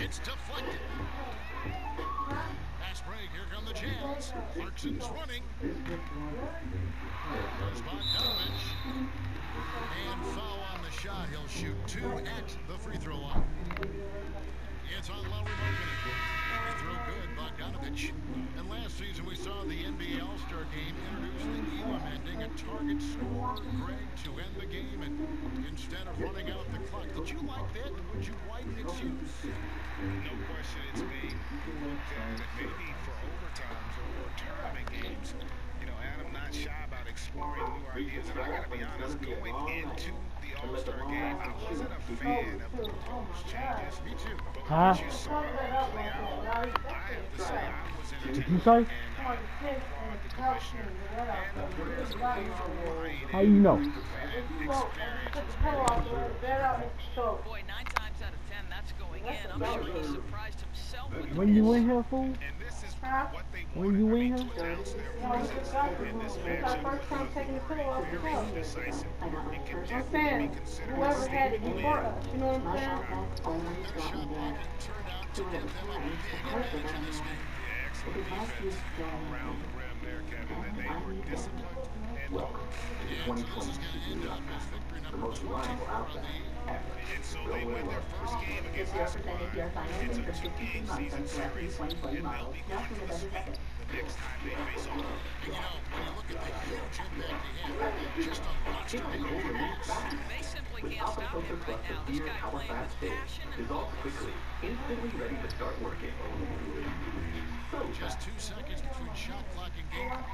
It's deflected. Pass break. Here come the Jazz. Clarkson's running. There's Bogdanovich. And foul on the shot. He'll shoot two at the free throw line. It's on Markkanen. Free throw good, Bogdanovich. And last season we saw the NBA All-Star Game introduce the Elam ending, a target score, Greg, to game. And instead of running out the clock, did you like that? Would you widen its use? No question it's me. made. Maybe for overtimes or tournament games. You know, Adam not shy about exploring new ideas. And I got to be honest, going into the All-Star game, I wasn't a fan of the proposed changes. Me too. But Huh? once you saw it play out, I have to say I was Did entertained. you say? And I applaud the commissioner and the reason why it How you know? and experience Boy, nine times out of ten, that's going in. I'm sure he surprised himself with the When you miss. in here, fool? And this is what they When wanted. you I mean, in to here? announce their presence in this matchup was very decisive. It can definitely be considered a Whoever had it before us, you know what I'm saying? That shot blocking turned out to give them a big advantage in this game. Yeah, excellent defense around the rim there, Kevin, that they were disciplined and so going to end up as victory number 24 on the And so they win their first game against Escobar. It's a two-game season series, and they'll be can't stop him right now. This guy playing with passion and instantly ready to start working. Just two seconds between shot clock and game clock.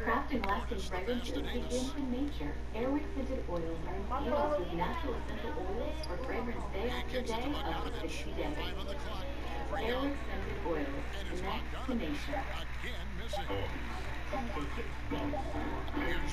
Crafting lasting fragrances begins in nature. Airwick scented oils are infused with natural essential oils for fragrance day after day up to 60 days. Five on the clock. Free out. Airwick scented oils, And connect to nature. again missing. Here's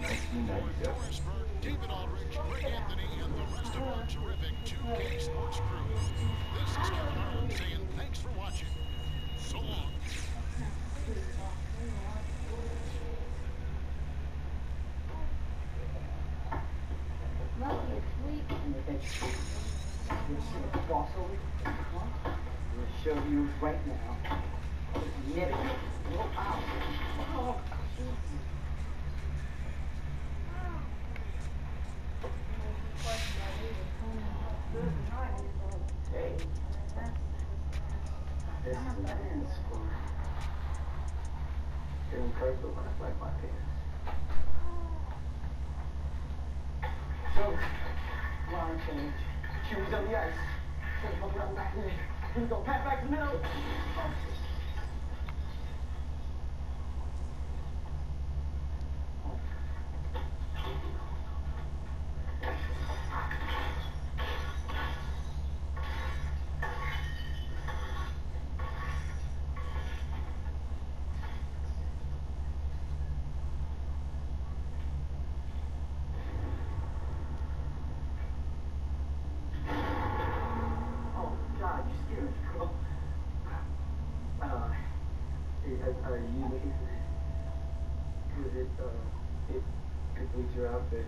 David Aldridge, Greg Anthony, and the rest of our terrific 2K Sports crew. This is Kevin Harlan saying thanks for watching. So long. We'll show you right now. This is the dance floor. Feeling curved when I flag my pants. So, line change. Shoes on the ice. In. Pat back to the middle. country has, are you looking? Because it, uh, it completes your outfit.